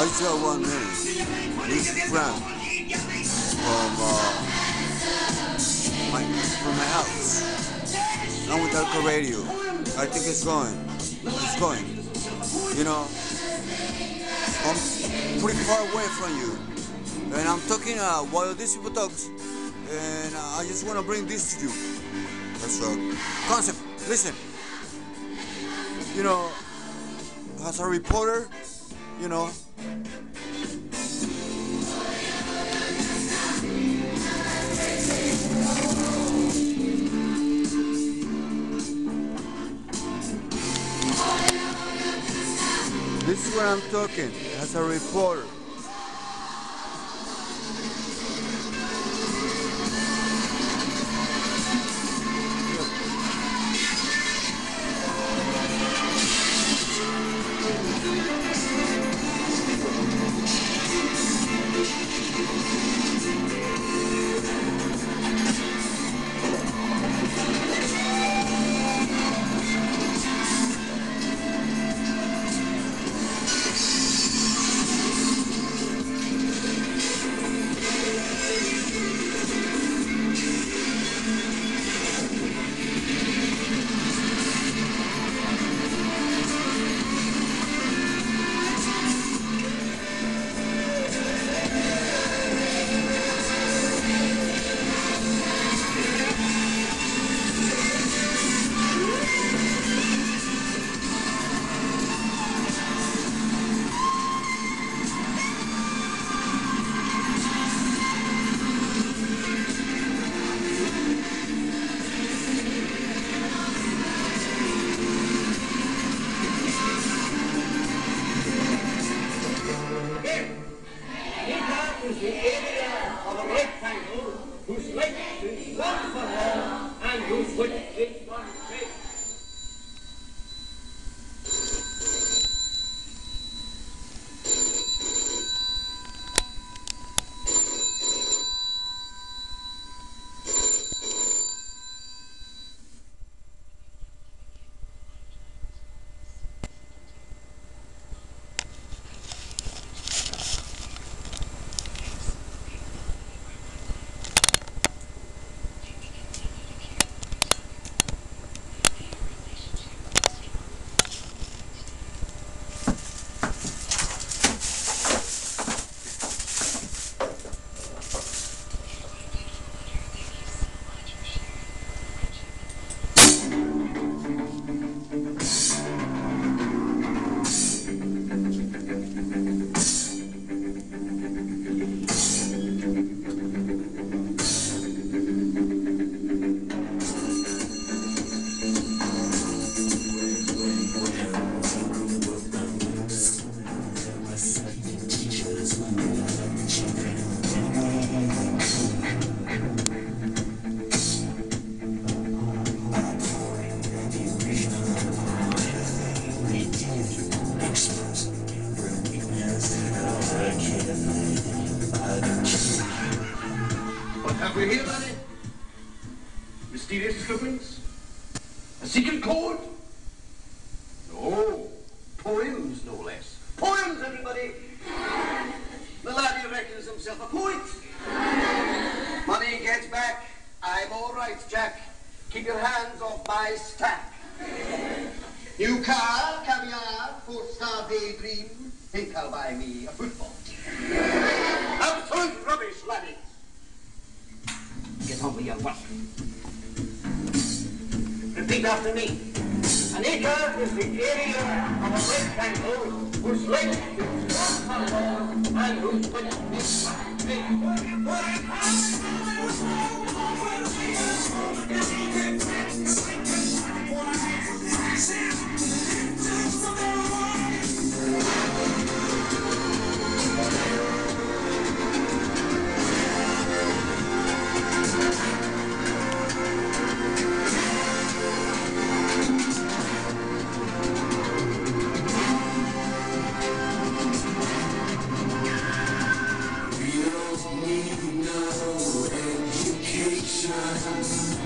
I got one minute. This is Frank from uh, my from my house. I'm with Arka Radio. I think it's going. It's going. You know, I'm pretty far away from you, and I'm talking uh, while these people talks, and uh, I just want to bring this to you. That's a concept. Listen. You know, as a reporter, you know, what I'm talking as a reporter. Secret? No. Poems, no less. Poems, everybody! The laddie reckons himself a poet. Money gets back. I'm all right, Jack. Keep your hands off my stack. New car, caviar, four-star daydream. Think I'll buy me a football. Absolute rubbish, laddie. Get on with your work. Repeat after me. Acre is the area of a rectangle whose length is one and whose width is one cubit. We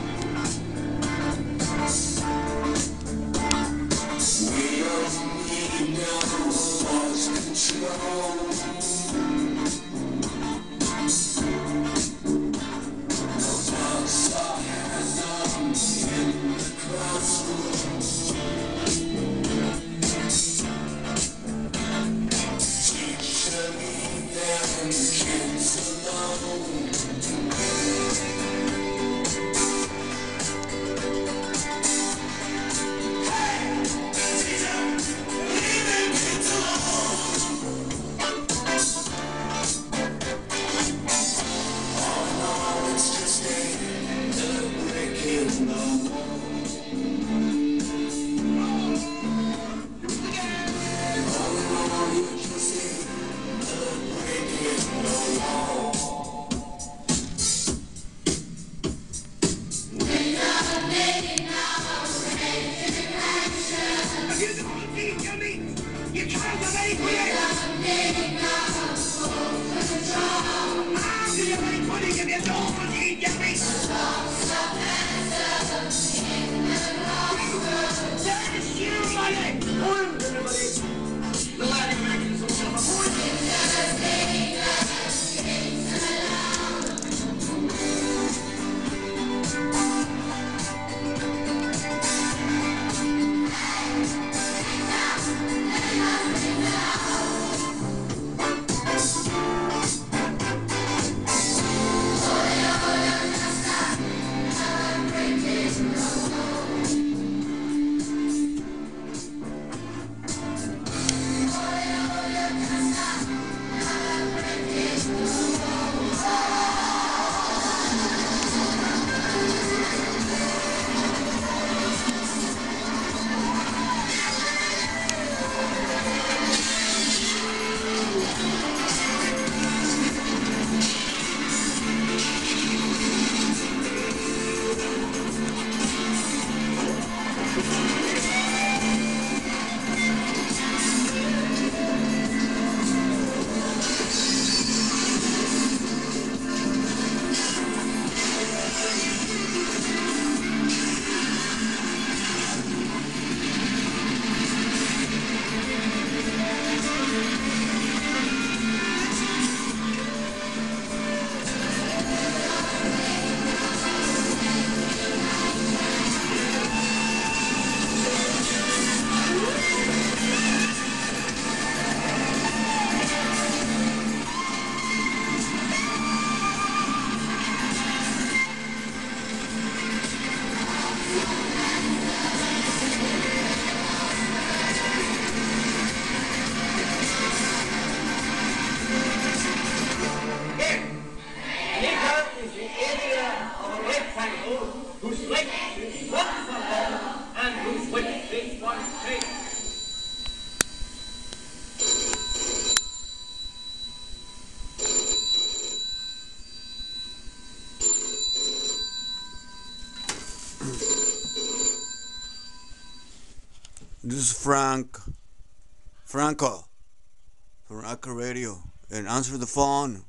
This is Frank. Franco. from Franco Radio. And answer the phone.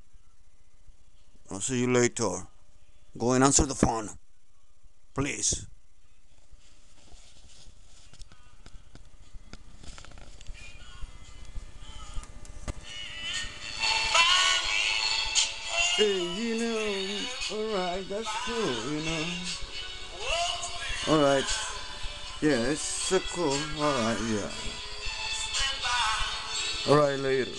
I'll see you later. Go and answer the phone. Please. Hey, you know, alright, that's cool, you know. Alright. Yeah, it's so cool. Alright, yeah. Alright, later.